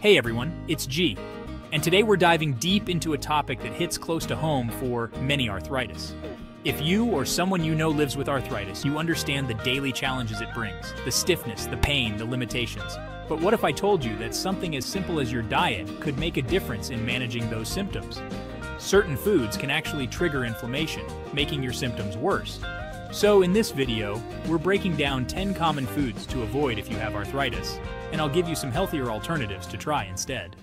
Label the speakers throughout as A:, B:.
A: Hey everyone, it's G, and today we're diving deep into a topic that hits close to home for many arthritis. If you or someone you know lives with arthritis, you understand the daily challenges it brings the stiffness, the pain, the limitations. But what if I told you that something as simple as your diet could make a difference in managing those symptoms? Certain foods can actually trigger inflammation, making your symptoms worse. So, in this video, we're breaking down 10 common foods to avoid if you have arthritis, and I'll give you some healthier alternatives to try instead.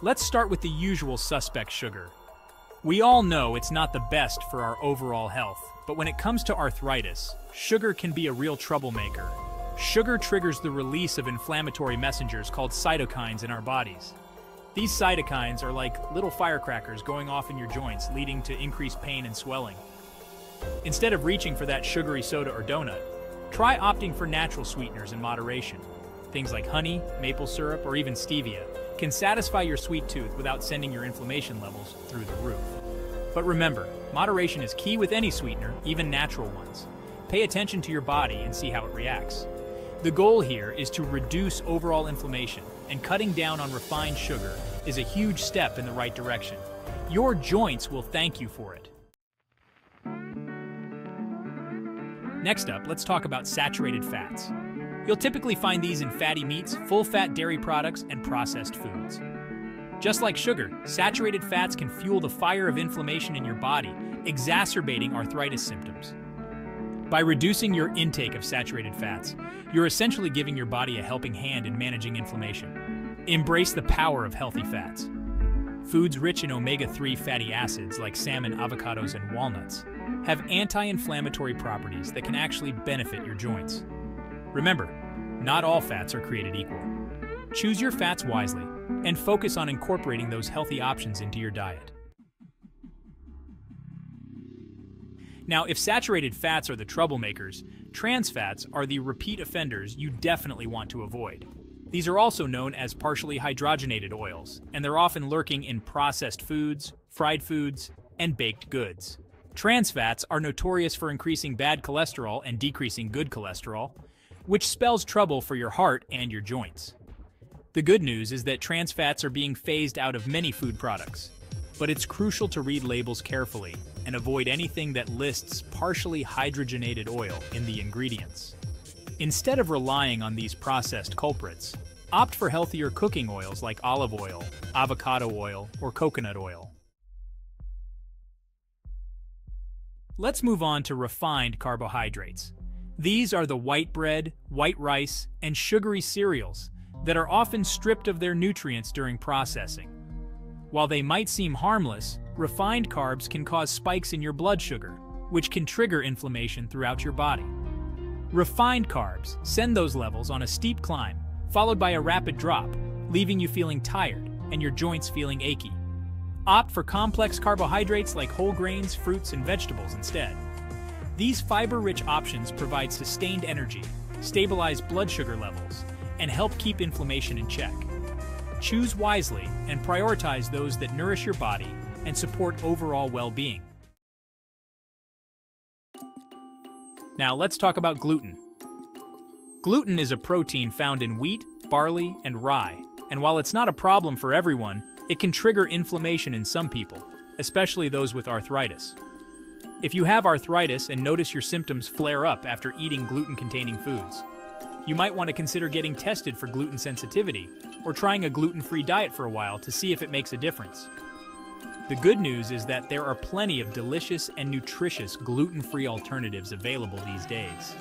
A: Let's start with the usual suspect sugar. We all know it's not the best for our overall health, but when it comes to arthritis, sugar can be a real troublemaker. Sugar triggers the release of inflammatory messengers called cytokines in our bodies. These cytokines are like little firecrackers going off in your joints, leading to increased pain and swelling. Instead of reaching for that sugary soda or donut, try opting for natural sweeteners in moderation. Things like honey, maple syrup, or even stevia can satisfy your sweet tooth without sending your inflammation levels through the roof. But remember, moderation is key with any sweetener, even natural ones. Pay attention to your body and see how it reacts. The goal here is to reduce overall inflammation, and cutting down on refined sugar is a huge step in the right direction. Your joints will thank you for it. Next up, let's talk about saturated fats. You'll typically find these in fatty meats, full-fat dairy products, and processed foods. Just like sugar, saturated fats can fuel the fire of inflammation in your body, exacerbating arthritis symptoms. By reducing your intake of saturated fats, you're essentially giving your body a helping hand in managing inflammation. Embrace the power of healthy fats. Foods rich in omega 3 fatty acids like salmon, avocados, and walnuts have anti inflammatory properties that can actually benefit your joints. Remember, not all fats are created equal. Choose your fats wisely and focus on incorporating those healthy options into your diet. Now, if saturated fats are the troublemakers, trans fats are the repeat offenders you definitely want to avoid. These are also known as partially hydrogenated oils, and they're often lurking in processed foods, fried foods, and baked goods. Trans fats are notorious for increasing bad cholesterol and decreasing good cholesterol, which spells trouble for your heart and your joints. The good news is that trans fats are being phased out of many food products, but it's crucial to read labels carefully and avoid anything that lists partially hydrogenated oil in the ingredients. Instead of relying on these processed culprits, opt for healthier cooking oils like olive oil, avocado oil, or coconut oil. Let's move on to refined carbohydrates. These are the white bread, white rice, and sugary cereals that are often stripped of their nutrients during processing. While they might seem harmless, refined carbs can cause spikes in your blood sugar, which can trigger inflammation throughout your body. Refined carbs send those levels on a steep climb, followed by a rapid drop, leaving you feeling tired and your joints feeling achy. Opt for complex carbohydrates like whole grains, fruits, and vegetables instead. These fiber-rich options provide sustained energy, stabilize blood sugar levels, and help keep inflammation in check. Choose wisely and prioritize those that nourish your body and support overall well-being. Now let's talk about gluten. Gluten is a protein found in wheat, barley, and rye, and while it's not a problem for everyone, it can trigger inflammation in some people, especially those with arthritis. If you have arthritis and notice your symptoms flare up after eating gluten-containing foods, you might want to consider getting tested for gluten sensitivity or trying a gluten-free diet for a while to see if it makes a difference. The good news is that there are plenty of delicious and nutritious gluten-free alternatives available these days.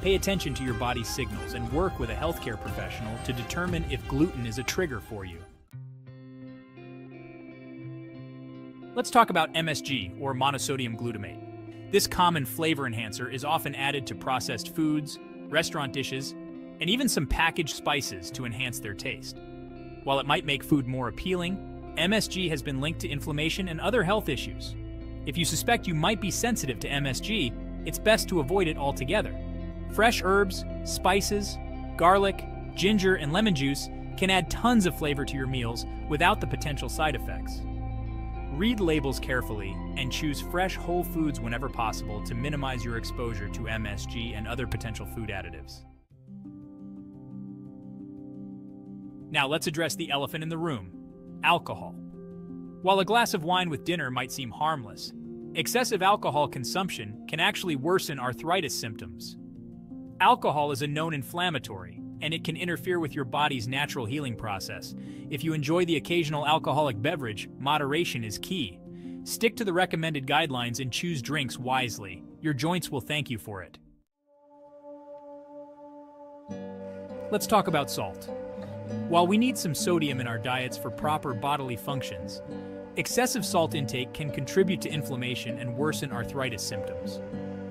A: Pay attention to your body's signals and work with a healthcare professional to determine if gluten is a trigger for you. Let's talk about MSG, or monosodium glutamate. This common flavor enhancer is often added to processed foods, restaurant dishes, and even some packaged spices to enhance their taste. While it might make food more appealing, MSG has been linked to inflammation and other health issues. If you suspect you might be sensitive to MSG, it's best to avoid it altogether. Fresh herbs, spices, garlic, ginger, and lemon juice can add tons of flavor to your meals without the potential side effects. Read labels carefully and choose fresh whole foods whenever possible to minimize your exposure to MSG and other potential food additives. Now let's address the elephant in the room, alcohol. While a glass of wine with dinner might seem harmless, excessive alcohol consumption can actually worsen arthritis symptoms. Alcohol is a known inflammatory, and it can interfere with your body's natural healing process. If you enjoy the occasional alcoholic beverage, moderation is key. Stick to the recommended guidelines and choose drinks wisely. Your joints will thank you for it. Let's talk about salt. While we need some sodium in our diets for proper bodily functions, excessive salt intake can contribute to inflammation and worsen arthritis symptoms.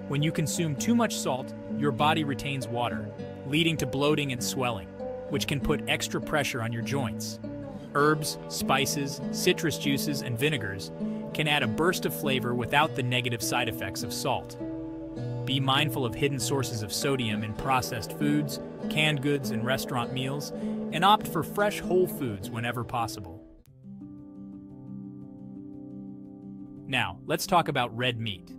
A: When you consume too much salt, your body retains water, leading to bloating and swelling, which can put extra pressure on your joints. Herbs, spices, citrus juices, and vinegars can add a burst of flavor without the negative side effects of salt. Be mindful of hidden sources of sodium in processed foods, canned goods, and restaurant meals, and opt for fresh whole foods whenever possible. Now, let's talk about red meat.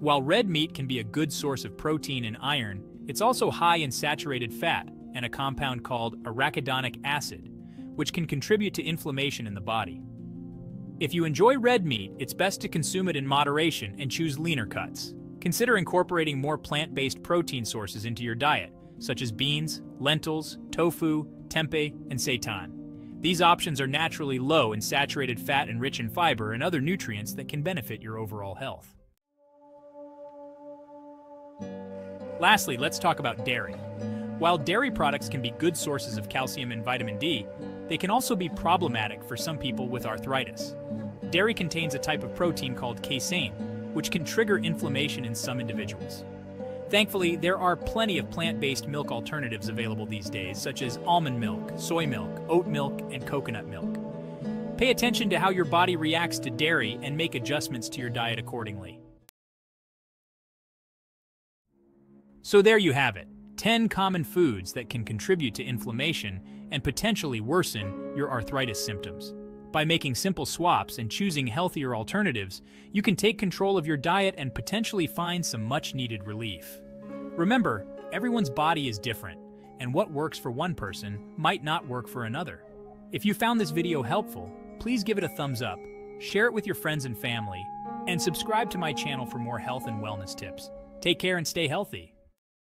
A: While red meat can be a good source of protein and iron, it's also high in saturated fat and a compound called arachidonic acid, which can contribute to inflammation in the body. If you enjoy red meat, it's best to consume it in moderation and choose leaner cuts. Consider incorporating more plant-based protein sources into your diet, such as beans, lentils, tofu, tempeh, and seitan. These options are naturally low in saturated fat and rich in fiber and other nutrients that can benefit your overall health. Lastly, let's talk about dairy. While dairy products can be good sources of calcium and vitamin D, they can also be problematic for some people with arthritis. Dairy contains a type of protein called casein, which can trigger inflammation in some individuals. Thankfully, there are plenty of plant-based milk alternatives available these days, such as almond milk, soy milk, oat milk, and coconut milk. Pay attention to how your body reacts to dairy and make adjustments to your diet accordingly. So there you have it. 10 common foods that can contribute to inflammation and potentially worsen your arthritis symptoms. By making simple swaps and choosing healthier alternatives, you can take control of your diet and potentially find some much-needed relief. Remember, everyone's body is different, and what works for one person might not work for another. If you found this video helpful, please give it a thumbs up, share it with your friends and family, and subscribe to my channel for more health and wellness tips. Take care and stay healthy.